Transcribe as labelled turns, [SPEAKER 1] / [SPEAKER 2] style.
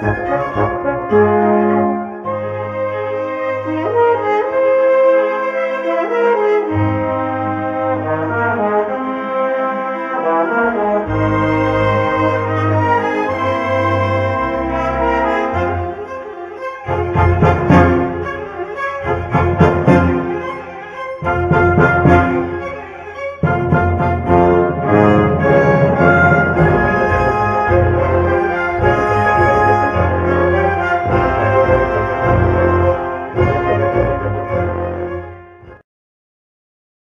[SPEAKER 1] Música